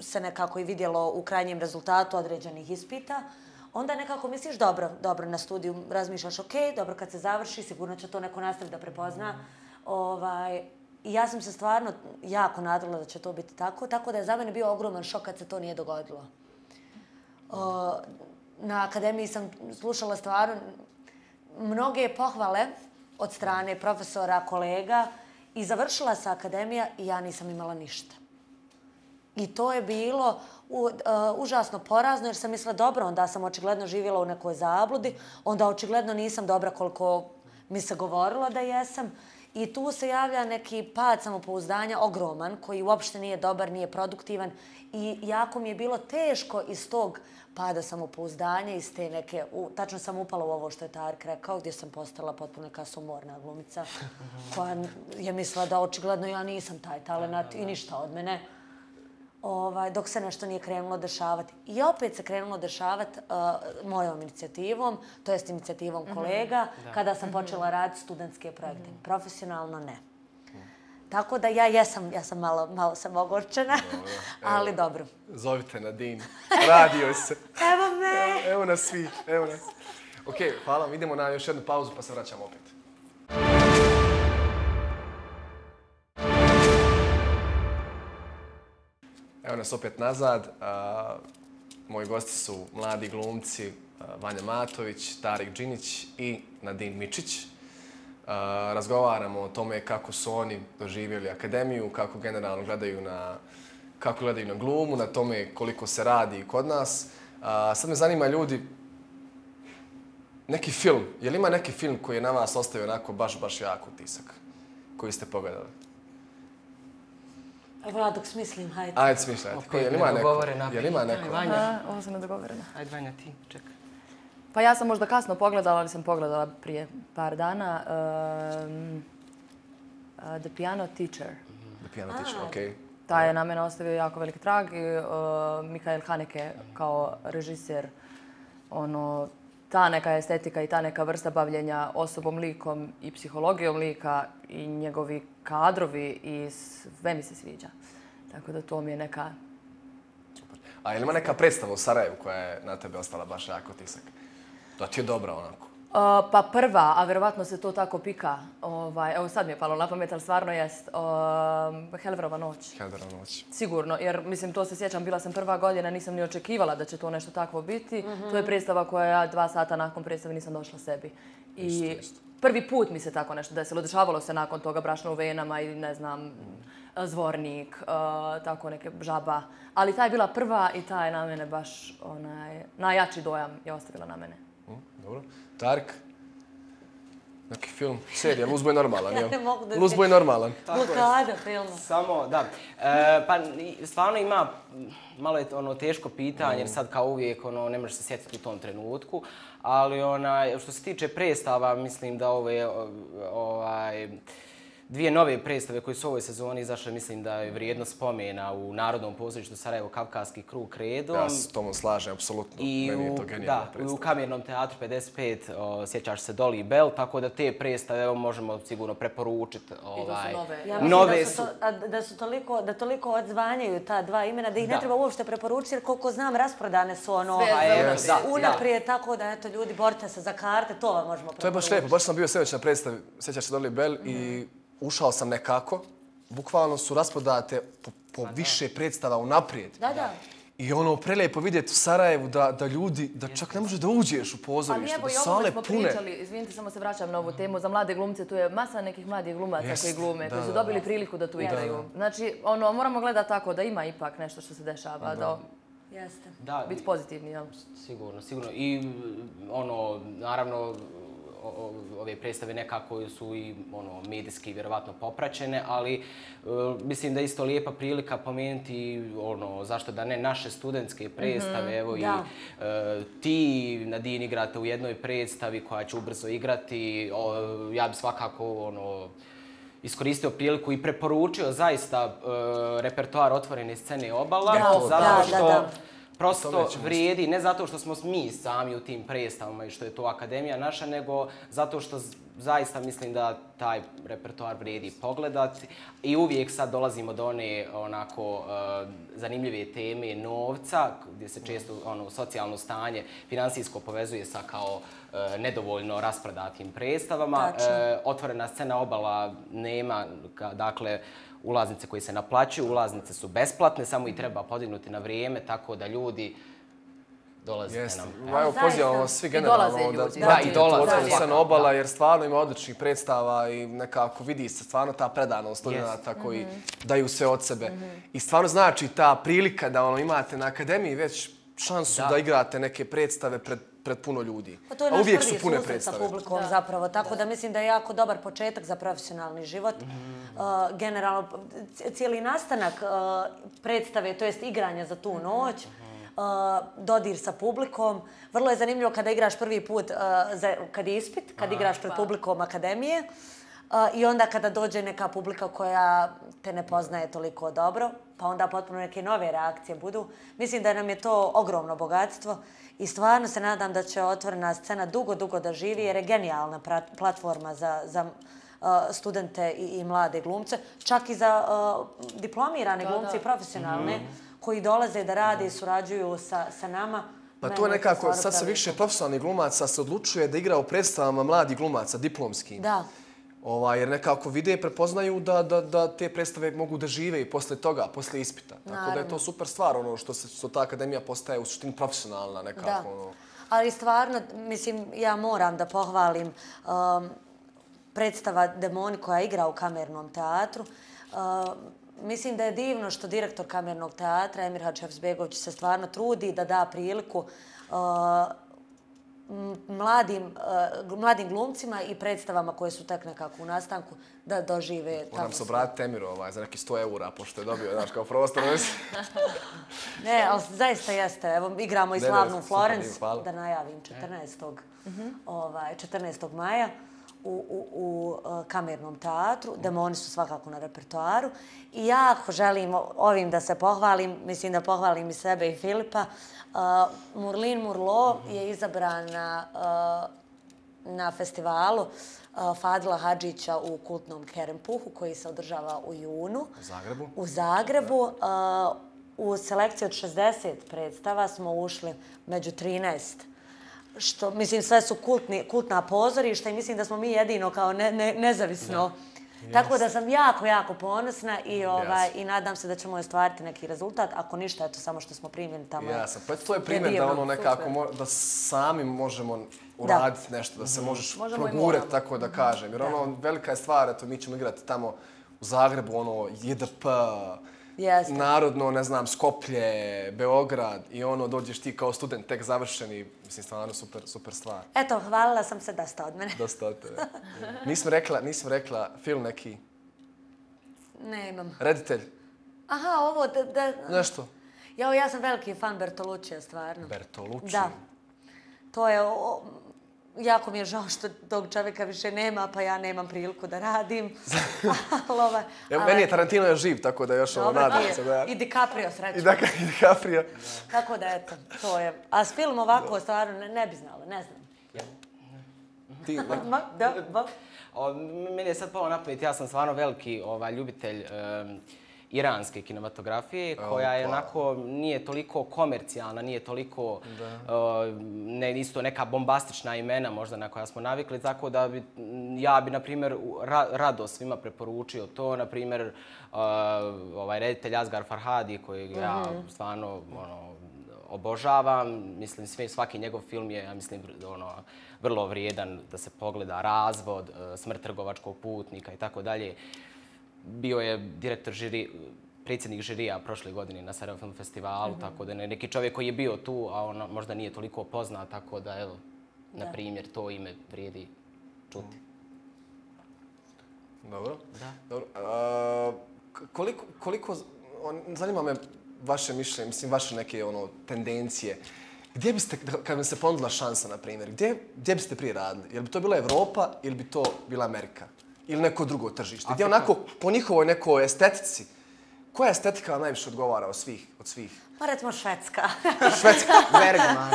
se nekako i vidjelo u krajnjem rezultatu određenih ispita, onda nekako misliš dobro, dobro na studiju, razmišljaš ok, dobro kad se završi, sigurno će to neko nastav da prepozna. Ovaj, I ja sam se stvarno jako nadala da će to biti tako, tako da je za mene bio ogroman šok kad se to nije dogodilo. O, na akademiji sam slušala stvarno mnoge pohvale od strane profesora, kolega i završila se akademija i ja nisam imala ništa. I to je bilo u, uh, užasno porazno jer sam mislila dobro, onda sam očigledno živjela u nekoj zabludi, onda očigledno nisam dobra koliko mi se govorilo da jesam. I tu se javlja neki pad samopouzdanja ogroman, koji uopšte nije dobar, nije produktivan. I jako mi je bilo teško iz tog pada samopouzdanja, iz te neke... U, tačno sam upala u ovo što je Tark rekao, gdje sam postala potpuno neka sumorna glumica, koja je mislila da očigledno ja nisam taj talent i ništa od mene ovaj, dok se nešto nije krenulo dešavati. I opet se krenulo dešavati uh, mojom inicijativom, to jest inicijativom mm -hmm. kolega, da. kada sam počela raditi studentske projekte. Mm -hmm. Profesionalno ne. Tako da ja jesam, ja sam malo, malo sam ogorčena, dobro, ali dobro. Zovite Nadine, radio se. evo me! Evo, evo nas svi, evo nas. Ok, hvala, idemo na još jednu pauzu pa se vraćamo opet. Evo nas opet nazad. Moji gosti su mladi glumci Vanja Matović, Tarik Đinić i Nadin Mičić. Razgovaramo o tome kako su oni doživjeli akademiju, kako generalno gledaju na, kako gledaju na glumu, na tome koliko se radi kod nas. Sad me zanima ljudi, neki film, je li ima neki film koji je na vas ostavio onako baš, baš jako utisak, koji ste pogledali? Evo ja dok smislim, hajde. Ajde, smisli, ajde. Okay, je li ima neko? Je li ima neko? Vanja. ovo sam nedogovorena. Ajde, Vanja, ti, čekaj. Pa ja sam možda kasno pogledala, ali sam pogledala prije par dana. Um, uh, The Piano Teacher. The Piano Teacher, okej. Okay. Ta je na mene ostavio jako veliki trag i uh, Mikael Haneke kao režiser, ono, ta neka estetika i ta neka vrsta bavljenja osobom, likom i psihologijom lika i njegovi kadrovi i sve mi se sviđa. Tako da to mi je neka... A je li ima neka predstava u Sarajevu koja je na tebe ostala baš jako tisak? To ti je dobra onako. Uh, pa prva, a verovatno se to tako pika. Ovaj, evo sad mi je palo na pamet, ali stvarno jest. Uh, Helverova noć. Helverova noć. Sigurno, jer mislim to se sjećam, bila sam prva godina, nisam ni očekivala da će to nešto takvo biti. Mm -hmm. To je predstava koja ja dva sata nakon predstave nisam došla sebi. I isto, isto. prvi put mi se tako nešto desilo. Dešavalo se nakon toga brašno u venama i ne znam, mm. zvornik, uh, tako neke žaba. Ali ta je bila prva i ta je na mene baš onaj, najjači dojam je ostavila na mene. Dobro. Tark? Neki film, serija, Luzbo je normalan, jel? Ja ne mogu da Luzbo je normalan. Blokada filma. Samo, da. E, pa stvarno ima, malo je ono teško pitanje, jer sad kao uvijek ono, ne možeš se sjetiti u tom trenutku. Ali ona, što se tiče predstava, mislim da ove, ovaj, dvije nove predstave koje su u ovoj sezoni izašle, mislim da je vrijedno spomena u Narodnom pozorištu Sarajevo Kavkaski krug kredom. Ja se tomu slažem, apsolutno. I Meni je to genijalna predstava. I u Kamernom teatru 55 o, sjećaš se Doli i Bell, tako da te predstave evo, možemo sigurno preporučiti. Ovaj, I nove. Ja nove da su, to, a, da su toliko, da toliko odzvanjaju ta dva imena, da ih da. ne treba uopšte preporučiti, jer koliko znam, rasprodane su ono Sve, yes. da, unaprije, da. tako da eto, ljudi, borite se za karte, to vam možemo preporučiti. To je baš lijepo, baš sam bio sve na predstavi, sjećaš se Doli i Bell mm. i ušao sam nekako, bukvalno su raspodate po, po više predstava u naprijed. Da, da. I ono, prelijepo vidjeti u Sarajevu da, da ljudi, da čak ne može da uđeš u pozorište, da sale pune. Ali evo, pričali, izvinite, samo se vraćam na ovu temu, za mlade glumce, tu je masa nekih mladih glumaca Jest, koji glume, da, koji su dobili da. priliku da tu igraju. Znači, ono, moramo gledati tako da ima ipak nešto što se dešava, da, da Jeste. Da, biti pozitivni, jel? Sigurno, sigurno. I ono, naravno, ove predstave nekako su i ono medijski vjerovatno popraćene, ali uh, mislim da je isto lijepa prilika pomenuti ono zašto da ne naše studentske predstave, mm -hmm, evo da. i uh, ti Nadin igrate u jednoj predstavi koja će ubrzo igrati, o, ja bih svakako ono iskoristio priliku i preporučio zaista uh, repertoar otvorene scene obala, da, zato što da, da, da prosto vrijedi, ne zato što smo mi sami u tim predstavama i što je to akademija naša, nego zato što zaista mislim da taj repertoar vrijedi pogledati. I uvijek sad dolazimo do one onako uh, zanimljive teme novca, gdje se često ono, socijalno stanje finansijsko povezuje sa kao uh, nedovoljno rasprodatim predstavama. Uh, otvorena scena obala nema, dakle, ulaznice koji se naplaćuju, ulaznice su besplatne, samo i treba podignuti na vrijeme, tako da ljudi dolaze Jest. nam. Evo, pozivamo svi generalno da, da, da, i dolaze. Da, da, obala, jer stvarno ima odličnih predstava i nekako vidi se stvarno ta predanost studenta koji mm -hmm. daju sve od sebe. Mm -hmm. I stvarno znači ta prilika da ono imate na akademiji već šansu da, da igrate neke predstave pred pred puno ljudi. Pa to je A naš uvijek prvi su pune susret sa predstave. publikom zapravo, tako da. mislim da je jako dobar početak za profesionalni život. Uh, generalno, cijeli nastanak uh, predstave, to jest igranja za tu noć, uh, dodir sa publikom. Vrlo je zanimljivo kada igraš prvi put, uh, za, kad je ispit, kad igraš pred publikom akademije. I onda kada dođe neka publika koja te ne poznaje toliko dobro, pa onda potpuno neke nove reakcije budu. Mislim da nam je to ogromno bogatstvo i stvarno se nadam da će otvorena scena dugo, dugo da živi jer je genijalna platforma za, za studente i, i mlade glumce, čak i za uh, diplomirane glumce i profesionalne koji dolaze da rade i surađuju sa, sa nama. Pa to je nekako, sad se više profesionalnih glumaca se odlučuje da igra u predstavama mladih glumaca, diplomskim. Da. Ovaj, jer nekako vide i prepoznaju da, da, da te predstave mogu da žive i posle toga, posle ispita. Tako da je to super stvar, ono što, se, što ta akademija postaje u suštini profesionalna nekako. Da. Ono. Ali stvarno, mislim, ja moram da pohvalim um, predstava Demoni koja igra u kamernom teatru. Uh, mislim da je divno što direktor kamernog teatra, Emir Hačevsbegović, se stvarno trudi da da priliku uh, mladim, uh, mladim glumcima i predstavama koje su tek nekako u nastanku da dožive Moram takvu se obratiti Emiru ovaj, za neki 100 eura, pošto je dobio, znaš, kao prostor. Ne, ali zaista jeste. Evo, igramo i slavnu Florence, da najavim 14. Ovaj, 14. maja u, u, u uh, kamernom teatru. Demoni su svakako na repertoaru. I jako želim ovim da se pohvalim, mislim da pohvalim i sebe i Filipa. Uh, Murlin Murlo je izabran na, uh, na festivalu uh, Fadila Hadžića u kultnom Kerempuhu koji se održava u junu. U Zagrebu. U Zagrebu. Uh, u selekciji od 60 predstava smo ušli među 13 što, mislim, sve su kultni, kultna pozorišta i mislim da smo mi jedino kao ne, ne, nezavisno. Tako da sam jako, jako ponosna i, ovaj, Jasno. i nadam se da ćemo ostvariti neki rezultat. Ako ništa, eto, samo što smo primljeni tamo. Ja sam. Pa to je primjer da ono nekako mo, da sami možemo uraditi nešto, da se možeš Možemo i progurati, tako da kažem. Jer ono, velika je stvar, eto, mi ćemo igrati tamo u Zagrebu, ono, JDP, Jeste. narodno, ne znam, Skoplje, Beograd i ono, dođeš ti kao student tek završeni, mislim, stvarno super, super stvar. Eto, hvalila sam se dosta od mene. Dosta od tebe. Nisam rekla, nisam rekla film neki, Ne imam. reditelj, Aha, ovo da... da... nešto. Jao, ja sam veliki fan Bertoluccija, stvarno. Bertolucci. Da. To je... O, jako mi je žao što tog čovjeka više nema, pa ja nemam priliku da radim. ali ovaj, Evo, ali- meni je Tarantino još živ, tako da još ovo nadam se da... I DiCaprio srećno. I da i DiCaprio. Tako da, eto, to je. A s film ovako, stvarno, ne, ne bi znala, ne znam. Ti, Ma, da, ba. O, meni je sad palo na pamet, ja sam stvarno veliki ovaj, ljubitelj em, iranske kinematografije, koja je Opa. onako, nije toliko komercijalna, nije toliko, e, ne, isto neka bombastična imena možda na koja smo navikli, tako da bi, ja bi, na primjer, ra, rado svima preporučio to, na primjer, e, ovaj reditelj Asgar Farhadi, kojeg ja stvarno, ono, obožavam. Mislim, sve, svaki njegov film je, ja mislim, ono, vrlo vrijedan da se pogleda razvod, e, smrt trgovačkog putnika i tako dalje. Bio je direktor žiri, predsjednik žirija prošle godine na Sarajevo Film Festivalu, tako da je neki čovjek koji je bio tu, a on možda nije toliko poznat, tako da, evo, na primjer, to ime vrijedi čuti. Dobro. Da. Dobro. A, koliko, koliko, on, zanima me vaše mišljenje, mislim, vaše neke ono, tendencije. Gdje biste, kad bi se ponudila šansa, na primjer, gdje, gdje biste prije radili? Je li bi to bila Evropa ili bi to bila Amerika? Ili neko drugo tržište? Gdje onako, po njihovoj nekoj estetici, koja estetika vam najviše odgovara od svih? Od svih? Pa recimo Švedska. Švedska. Bergman.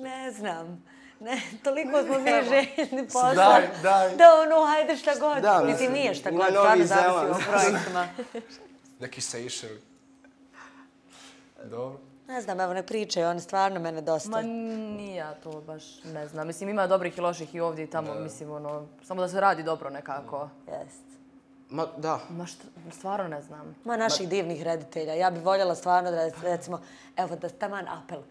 ne znam. Ne, toliko smo mi željni posla. Daj, daj. Da, ono, hajde šta god. Da, Mislim, nije šta god, Novi stvarno zavisi Zeland. o projektima. Neki Seychelles. Dobro. Ne znam, evo, ne pričaju, oni stvarno mene dosta. Ma nije ja to baš ne znam. Mislim, ima dobrih i loših i ovdje i tamo, mislim, ono, samo da se radi dobro nekako. Jest. Ma, da. Ma šta, stvarno ne znam. Ma naših divnih reditelja. Ja bih voljela stvarno da, recimo, evo da taman apel.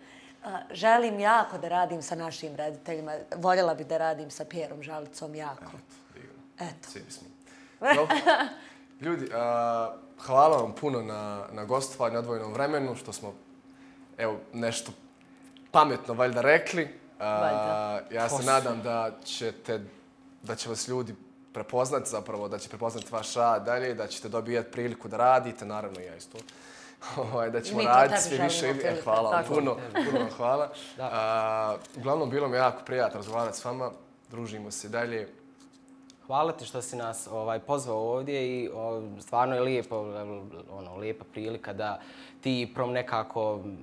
A, želim jako da radim sa našim rediteljima. Voljela bih da radim sa Pjerom Žalicom jako. Eto. Svi bismo. Dobro. Ljudi, a, hvala vam puno na, na gostovanju, odvojenom vremenu, što smo, evo, nešto pametno valjda rekli. Valjda. ja se nadam da ćete, da će vas ljudi prepoznati zapravo, da će prepoznati vaš rad dalje, da ćete dobijati priliku da radite, naravno i ja isto. Ovaj, da ćemo raditi sve više. E, hvala vam puno, puno vam hvala. A, uglavnom, bilo mi jako prijatno razgovarati s vama. Družimo se dalje. Hvala ti što si nas ovaj pozvao ovdje i o, stvarno je lijepo, ono, lijepa prilika da ti prom nekako mm,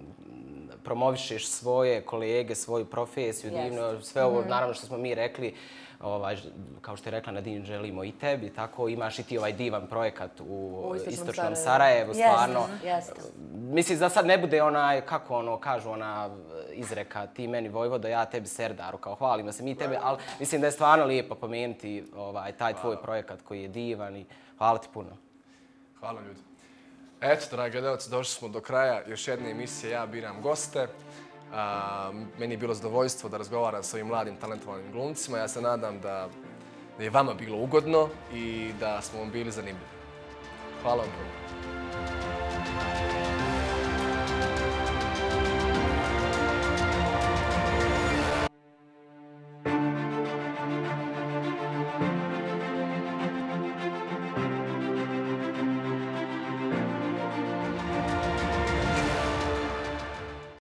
promovišeš svoje kolege, svoju profesiju, divno, sve ovo, naravno što smo mi rekli, ovaj, kao što je rekla Nadine, želimo i tebi, tako imaš i ti ovaj divan projekat u, U istočnom Sarajevu. Sarajevu, stvarno. Jeste, jeste. Mislim, za sad ne bude onaj, kako ono, kažu ona izreka, ti meni Vojvodo, ja tebi Serdaru, kao hvalimo se mi tebe, ali mislim da je stvarno lijepo pomenuti ovaj, taj tvoj projekat koji je divan i hvala ti puno. Hvala ljudi. Eto, dragi gledalci, došli smo do kraja još jedne emisije Ja biram goste. Meni je bilo zadovoljstvo da razgovaram s ovim mladim talentovanim glumcima. Ja se nadam da je vama bilo ugodno i da smo vam bili zanimljivi. Hvala vam puno.